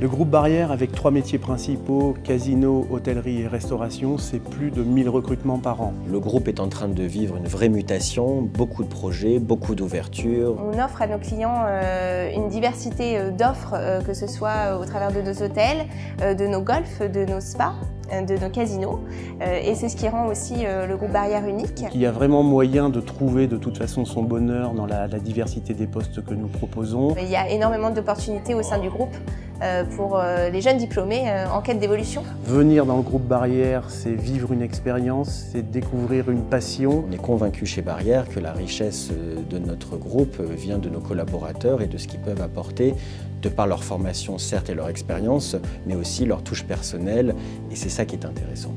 Le groupe Barrière, avec trois métiers principaux, casino, hôtellerie et restauration, c'est plus de 1000 recrutements par an. Le groupe est en train de vivre une vraie mutation, beaucoup de projets, beaucoup d'ouvertures. On offre à nos clients euh, une diversité euh, d'offres, euh, que ce soit au travers de nos hôtels, de nos golfs, de nos spas de nos casinos et c'est ce qui rend aussi le groupe Barrière unique. Il y a vraiment moyen de trouver de toute façon son bonheur dans la, la diversité des postes que nous proposons. Il y a énormément d'opportunités au sein du groupe pour euh, les jeunes diplômés euh, en quête d'évolution. Venir dans le groupe Barrière, c'est vivre une expérience, c'est découvrir une passion. On est convaincu chez Barrière que la richesse de notre groupe vient de nos collaborateurs et de ce qu'ils peuvent apporter de par leur formation certes et leur expérience, mais aussi leur touche personnelle et c'est ça qui est intéressant.